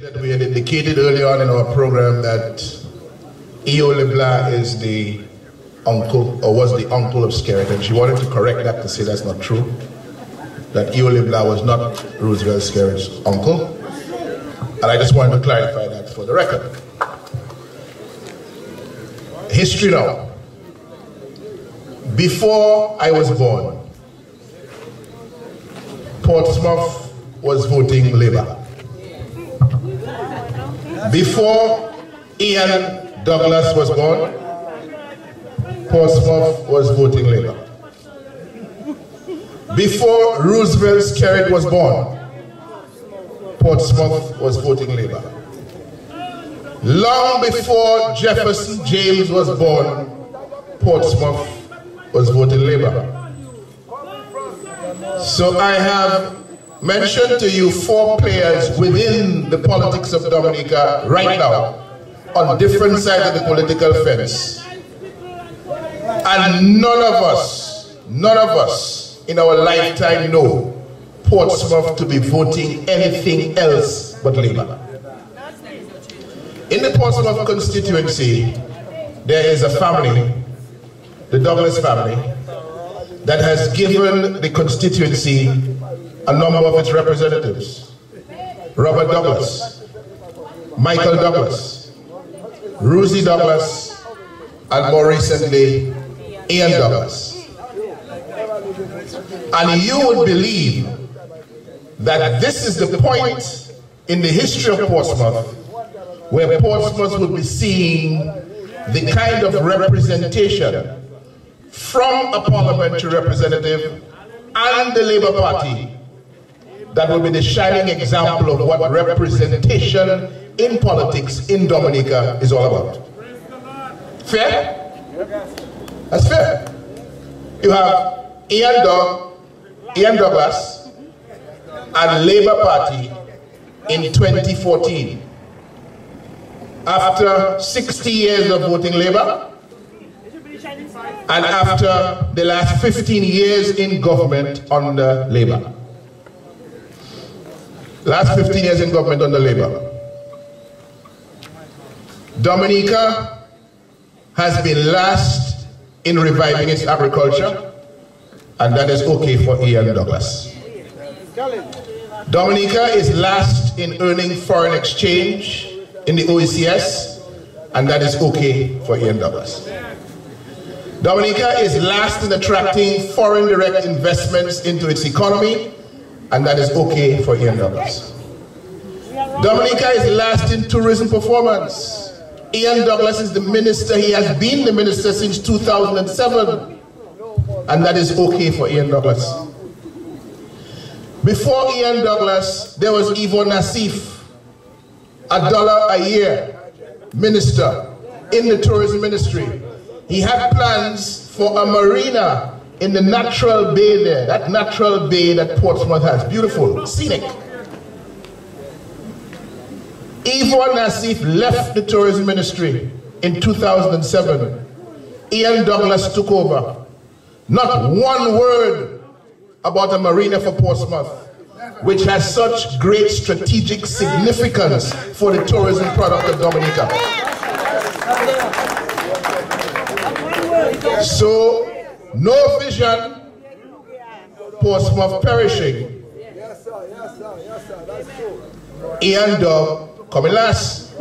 that we had indicated earlier on in our program that E.O. LeBlanc is the uncle, or was the uncle of Skerrit, and she wanted to correct that to say that's not true. That E.O. LeBlanc was not Roosevelt Skerrit's uncle. And I just wanted to clarify that for the record. History now. Before I was born, Portsmouth was voting Labour. Before Ian Douglas was born, Portsmouth was voting Labour. Before Roosevelt Skerrit was born, Portsmouth was voting Labour. Long before Jefferson James was born, Portsmouth was voting Labour. So I have mentioned to you four players within the politics of Dominica right now on different sides of the political fence. And none of us, none of us in our lifetime know Portsmouth to be voting anything else but Labour. In the Portsmouth constituency, there is a family, the Douglas family, that has given the constituency a number of its representatives. Robert Douglas, Michael Douglas, Rosie Douglas, and more recently, Ian Douglas. And you would believe that this is the point in the history of Portsmouth where Portsmouth would be seeing the kind of representation from a parliamentary representative and the Labour Party that will be the shining example of what representation in politics in Dominica is all about. Fair? That's fair. You have Ian, Doug, Ian Douglas and Labour Party in 2014. After 60 years of voting Labour, and after the last 15 years in government under Labour. Last 15 years in government under Labour. Dominica has been last in reviving its agriculture, and that is okay for Ian Douglas. Dominica is last in earning foreign exchange in the OECS, and that is okay for Ian Douglas. Dominica is last in attracting foreign direct investments into its economy, and that is okay for Ian Douglas. Dominica is last in tourism performance. Ian Douglas is the minister, he has been the minister since 2007, and that is okay for Ian Douglas. Before Ian Douglas, there was Ivo Nassif, a dollar a year minister in the tourism ministry. He had plans for a marina in the natural bay there, that natural bay that Portsmouth has. Beautiful, scenic. Ivo Nassif left the tourism ministry in 2007. Ian Douglas took over. Not one word about a marina for Portsmouth, which has such great strategic significance for the tourism product of Dominica. So, no vision, Portsmouth perishing. Yes, sir, yes, sir, yes, sir, that's true. Coming last.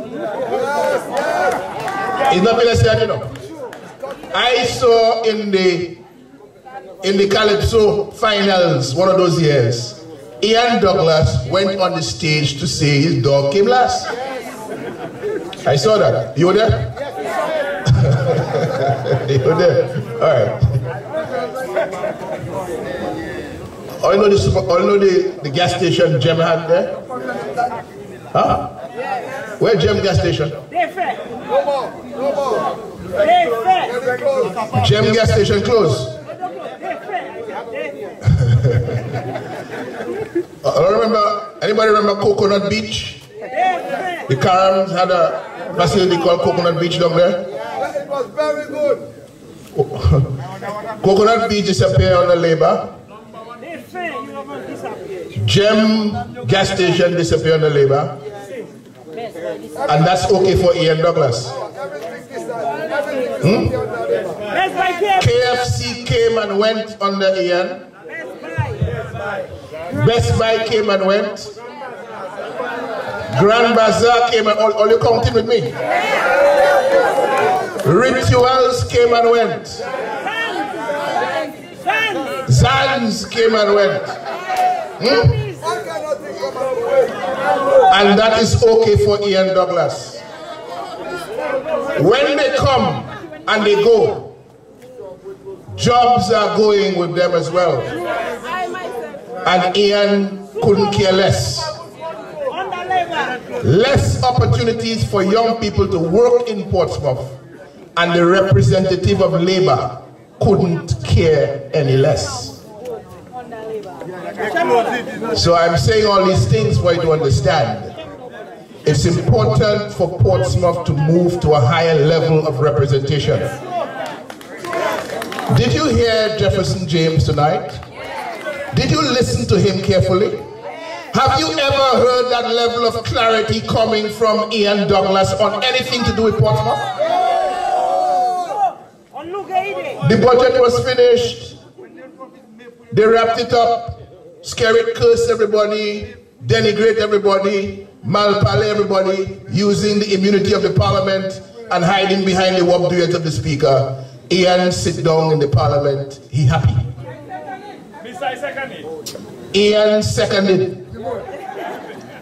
It's not been said, you know. I saw in the in the Calypso finals one of those years, Ian Douglas went on the stage to say his dog came last. I saw that. You were there? you were there? All right. You know the, super, you know the, the gas station Gem had there? Huh? Where Gem gas station? No more, no more. Gem gas station closed. I don't remember, anybody remember Coconut Beach? The Carams had a facility called Coconut Beach down there. It was very good. Coconut Beach disappeared on the labor. Gem gas station disappeared on the labor. And that's okay for Ian Douglas. Hmm? KFC came and went under Ian. Best Buy came and went. Grand Bazaar came and all, all you counting with me. Rituals came and went. Zans came and went. Hmm? And that is okay for Ian Douglas. When they come and they go, jobs are going with them as well. And Ian couldn't care less. Less opportunities for young people to work in Portsmouth and the representative of labor couldn't care any less. So I'm saying all these things for you to understand. It's important for Portsmouth to move to a higher level of representation. Did you hear Jefferson James tonight? Did you listen to him carefully? Have you ever heard that level of clarity coming from Ian Douglas on anything to do with Portsmouth? The budget was finished. They wrapped it up, scare it, curse everybody, denigrate everybody, malpale everybody, using the immunity of the parliament and hiding behind the wop of the speaker. Ian sit down in the parliament. He happy. Ian seconded.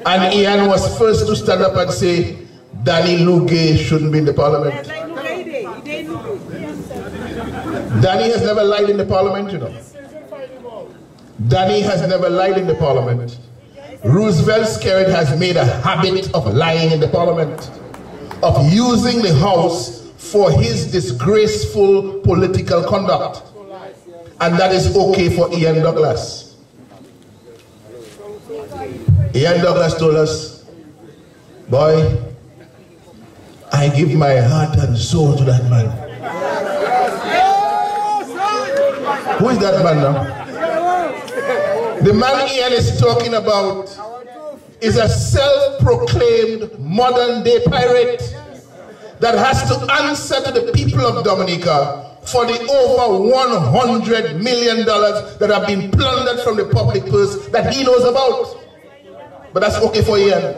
And Ian was first to stand up and say, Danny Lugay shouldn't be in the parliament. Danny has never lied in the parliament, you know. Danny has never lied in the parliament. Roosevelt Skerrit has made a habit of lying in the parliament, of using the house for his disgraceful political conduct. And that is okay for Ian Douglas. Ian Douglas told us, boy, I give my heart and soul to that man. Who is that man now? The man Ian is talking about is a self-proclaimed modern day pirate that has to answer to the people of Dominica for the over 100 million dollars that have been plundered from the public purse that he knows about. But that's okay for Ian.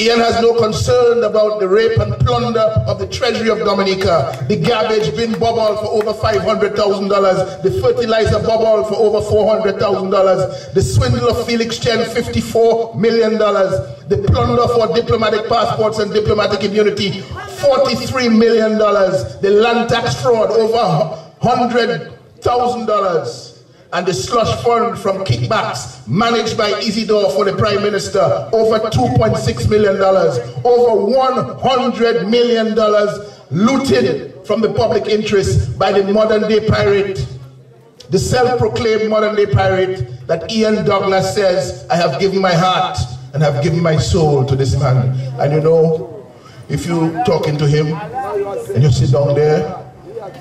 Ian has no concern about the rape and plunder of the treasury of Dominica, the garbage bin bubble for over $500,000, the fertilizer bubble for over $400,000, the swindle of Felix Chen, $54 million, the plunder for diplomatic passports and diplomatic immunity, $43 million, the land tax fraud, over $100,000 and the slush fund from kickbacks managed by Isidore for the Prime Minister, over $2.6 million, over $100 million looted from the public interest by the modern day pirate, the self-proclaimed modern day pirate that Ian Douglas says, I have given my heart and have given my soul to this man. And you know, if you talking to him and you sit down there,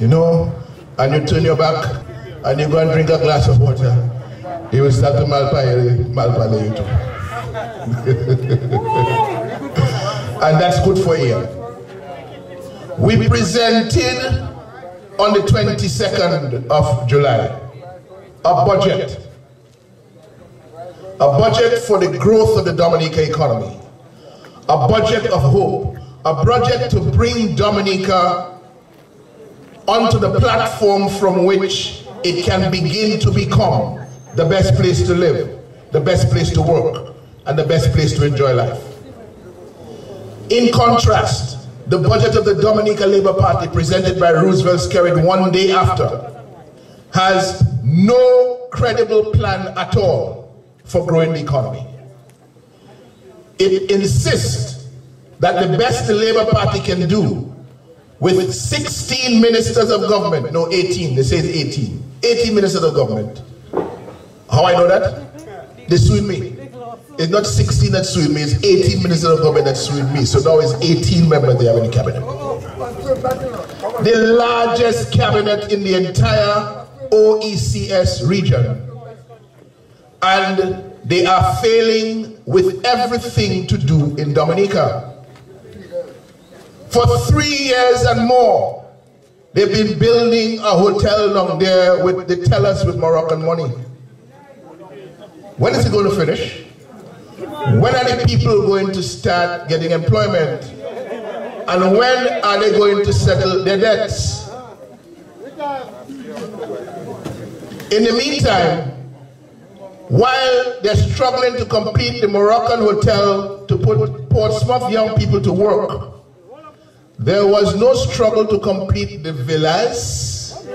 you know, and you turn your back and you go and drink a glass of water, he will start to malpale, eh, malpale you too. and that's good for you. We presented on the 22nd of July a budget. A budget for the growth of the Dominica economy. A budget of hope. A budget to bring Dominica onto the platform from which it can begin to become the best place to live, the best place to work, and the best place to enjoy life. In contrast, the budget of the Dominica Labour Party presented by Roosevelt Skerrit one day after has no credible plan at all for growing the economy. It insists that the best the Labour Party can do with 16 ministers of government, no 18, they say 18, 18 ministers of government. How I know that? They sued me. It's not 16 that sued me, it's 18 ministers of government that sued me. So now it's 18 members they have in the cabinet. The largest cabinet in the entire OECS region. And they are failing with everything to do in Dominica. For three years and more, they've been building a hotel down there with the tellers with Moroccan money. When is it going to finish? When are the people going to start getting employment? And when are they going to settle their debts? In the meantime, while they're struggling to complete the Moroccan hotel to put Portsmouth young people to work, there was no struggle to complete the villas.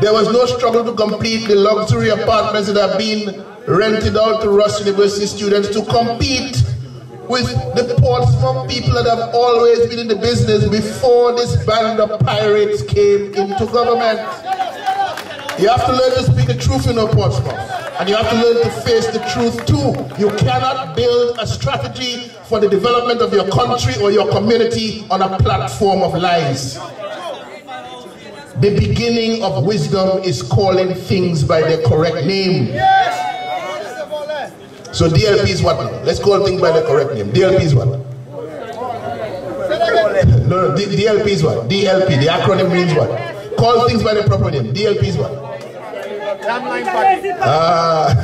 There was no struggle to complete the luxury apartments that have been rented out to Ross University students to compete with the Portsmouth people that have always been in the business before this band of pirates came into government. You have to learn to speak the truth in Portsmouth. And you have to learn to face the truth too. You cannot build a strategy for the development of your country or your community on a platform of lies. The beginning of wisdom is calling things by their correct name. So DLP is what Let's call things by the correct name. DLP is what? No, no, DLP is what? DLP, the acronym means what? Call things by the proper name. DLP is what? Ah.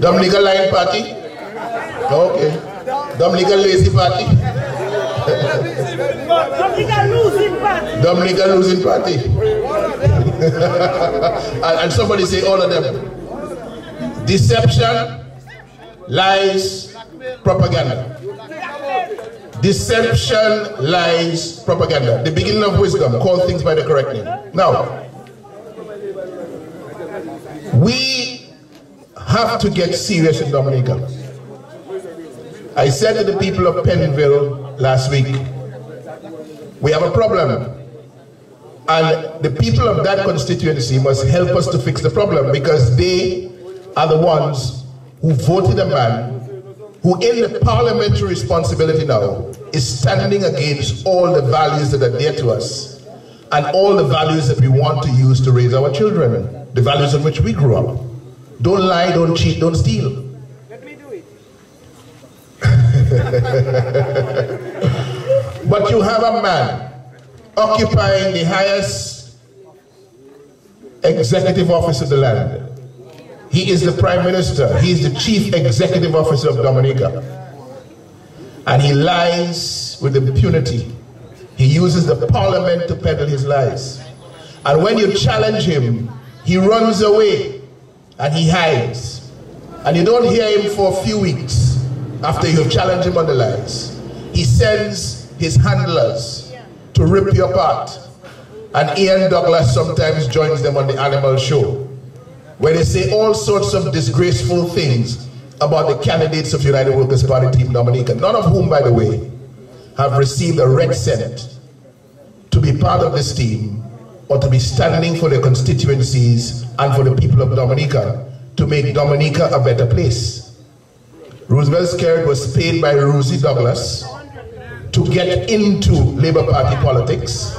Dominica Line Party? Okay. Dominica Lazy Party? Dominica Losing Party. Dominica Losing Party. and, and somebody say all of them. Deception, lies, propaganda. Deception, lies, propaganda. The beginning of wisdom. Call things by the correct name. Now, we have to get serious in Dominica. I said to the people of Penville last week, we have a problem. And the people of that constituency must help us to fix the problem because they are the ones who voted a man who in the parliamentary responsibility now is standing against all the values that are dear to us and all the values that we want to use to raise our children, the values in which we grew up. Don't lie, don't cheat, don't steal. Let me do it. but you have a man occupying the highest executive office of the land he is the prime minister. He is the chief executive officer of Dominica. And he lies with impunity. He uses the parliament to peddle his lies. And when you challenge him, he runs away and he hides. And you don't hear him for a few weeks after you've challenged him on the lies. He sends his handlers to rip you apart. And Ian Douglas sometimes joins them on the animal show where they say all sorts of disgraceful things about the candidates of United Workers' Party Team Dominica, none of whom, by the way, have received a red cent to be part of this team or to be standing for their constituencies and for the people of Dominica to make Dominica a better place. Roosevelt Skerrit was paid by Rosie Douglas to get into Labour Party politics.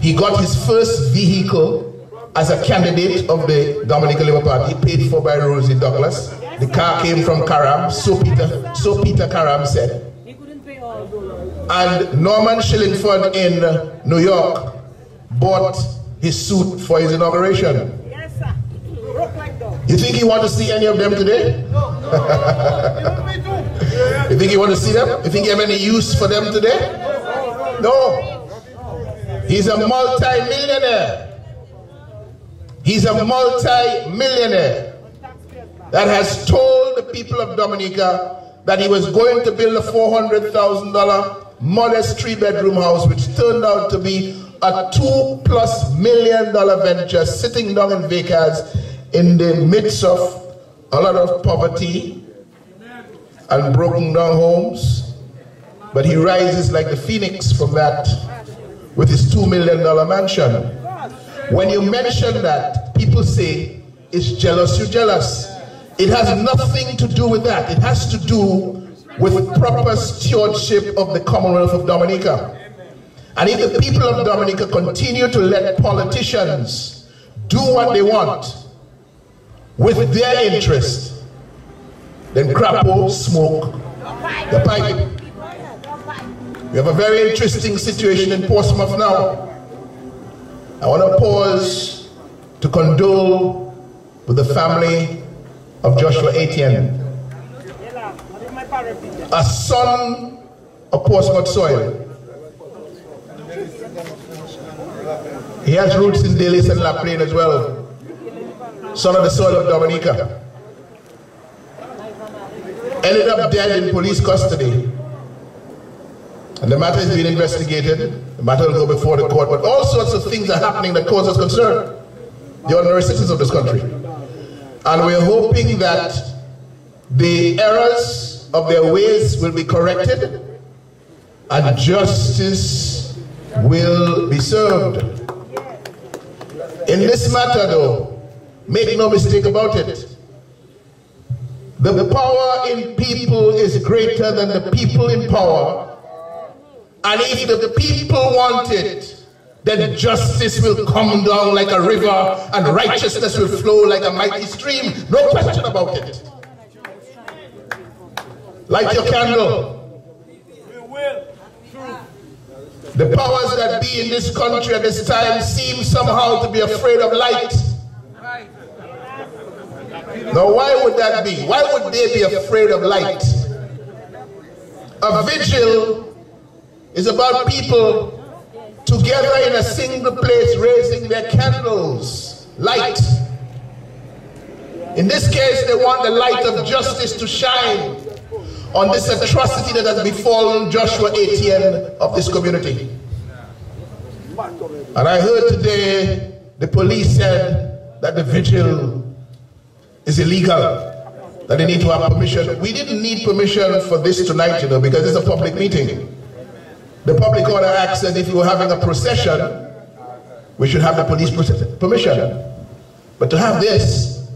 He got his first vehicle as a candidate of the Dominica Labour Party, paid for by Rosie Douglas. The car came from Karam, so Peter, so Peter Karam said. And Norman Shillingford in New York bought his suit for his inauguration. Yes, sir. You think he want to see any of them today? No, no. you think he want to see them? You think he have any use for them today? No. He's a multi-millionaire. He's a multi-millionaire that has told the people of Dominica that he was going to build a $400,000 modest three-bedroom house, which turned out to be a two plus million dollar venture sitting down in Vegas in the midst of a lot of poverty and broken down homes. But he rises like the phoenix from that with his two million dollar mansion. When you mention that, people say, it's jealous, you're jealous. It has nothing to do with that. It has to do with proper stewardship of the Commonwealth of Dominica. And if the people of Dominica continue to let politicians do what they want, with their interest, then Crapo smoke the pipe. We have a very interesting situation in Portsmouth now. I want to pause to condole with the family of Joshua Etienne, a son of Portsmouth soil. He has roots in Delices and La Plaine as well, son of the soil of Dominica. Ended up dead in police custody. And the matter is being investigated. The matter will go before the court, but all sorts of things are happening that cause us concern. The ordinary citizens of this country. And we're hoping that the errors of their ways will be corrected and justice will be served. In this matter, though, make no mistake about it. The power in people is greater than the people in power. And if the people want it, then justice will come down like a river and righteousness will flow like a mighty stream. No question about it. Light your candle. The powers that be in this country at this time seem somehow to be afraid of light. Now, why would that be? Why would they be afraid of light? A vigil is about people together in a single place raising their candles, light. In this case, they want the light of justice to shine on this atrocity that has befallen Joshua Etienne of this community. And I heard today the police said that the vigil is illegal, that they need to have permission. We didn't need permission for this tonight, you know, because it's a public meeting. The public order acts that if you were having a procession, we should have the police permission. But to have this,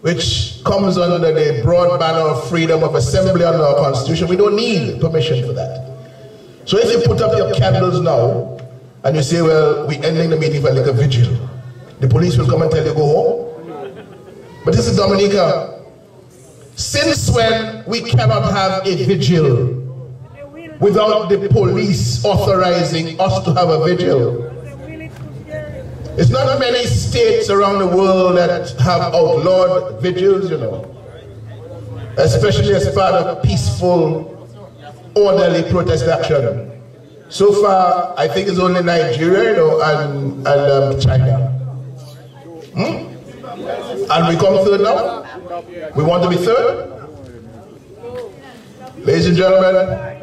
which comes under the broad banner of freedom of assembly under our constitution, we don't need permission for that. So if you put up your candles now, and you say, well, we're ending the meeting for like a vigil, the police will come and tell you go home. But this is Dominica. Since when we cannot have a vigil without the police authorizing us to have a vigil? It's not many states around the world that have outlawed vigils, you know. Especially as part of peaceful, orderly protest action. So far, I think it's only Nigeria, you know, and, and um, China. Hmm? And we come third now? We want to be third? Ladies and gentlemen,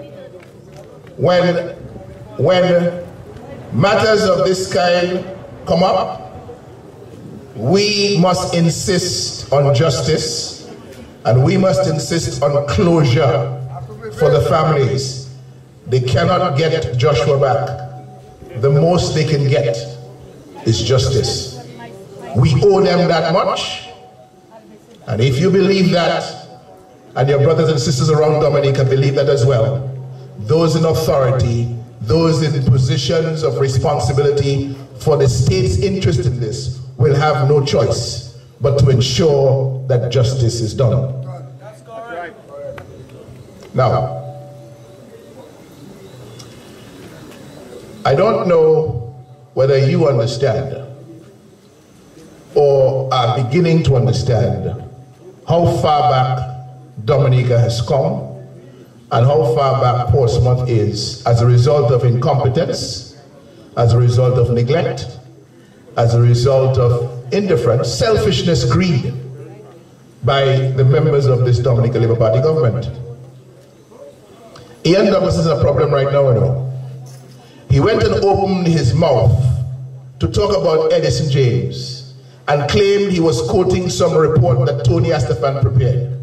when, when matters of this kind come up, we must insist on justice and we must insist on closure for the families. They cannot get Joshua back. The most they can get is justice. We owe them that much. And if you believe that, and your brothers and sisters around Dominica believe that as well, those in authority, those in positions of responsibility for the state's interest in this will have no choice but to ensure that justice is done. Now, I don't know whether you understand or are beginning to understand how far back Dominica has come and how far back Portsmouth is as a result of incompetence, as a result of neglect, as a result of indifference, selfishness, greed by the members of this Dominica Labour Party government. Ian Douglas is a problem right now, you know. He went and opened his mouth to talk about Edison James and claimed he was quoting some report that Tony Astaphan prepared.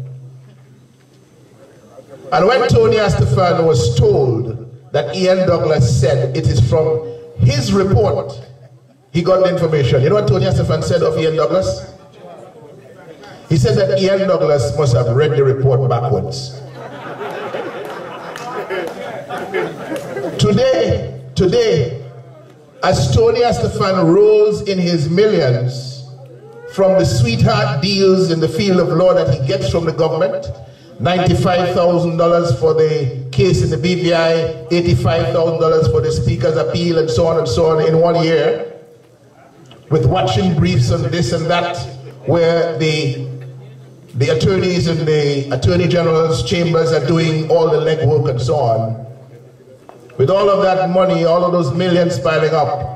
And when Tony Astaphan was told that Ian Douglas said it is from his report, he got the information. You know what Tony Astaphan said of Ian Douglas? He said that Ian Douglas must have read the report backwards. today, today, as Tony Astaphan rolls in his millions, from the sweetheart deals in the field of law that he gets from the government. $95,000 for the case in the BVI, $85,000 for the speaker's appeal, and so on and so on in one year, with watching briefs on this and that, where the, the attorneys in the attorney general's chambers are doing all the legwork and so on. With all of that money, all of those millions piling up,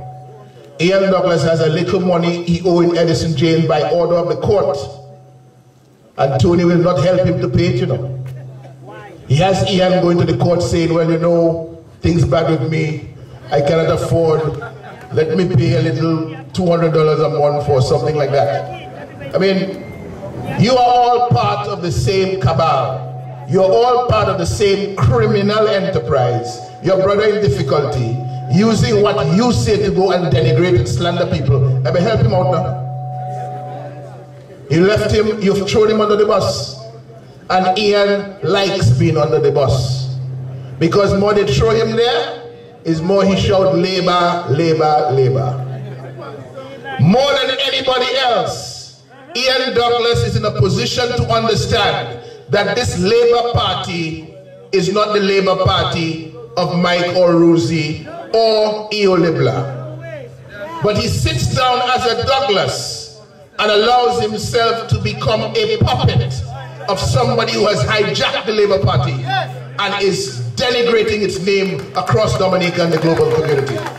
Ian Douglas has a little money he owing Edison James by order of the court. And Tony will not help him to pay it, you know. He has Ian going to the court saying, well, you know, things bad with me. I cannot afford. Let me pay a little $200 a month for something like that. I mean, you are all part of the same cabal. You're all part of the same criminal enterprise. Your brother in difficulty using what you say to go and denigrate and slander people. I may help him out now. You left him, you've thrown him under the bus. And Ian likes being under the bus. Because more they throw him there, is more he shout labor, labor, labor. More than anybody else, Ian Douglas is in a position to understand that this Labour Party is not the Labour Party of Mike or Rosie or E.O. LeBlanc. But he sits down as a Douglas and allows himself to become a puppet of somebody who has hijacked the Labour Party and is denigrating its name across Dominica and the global community.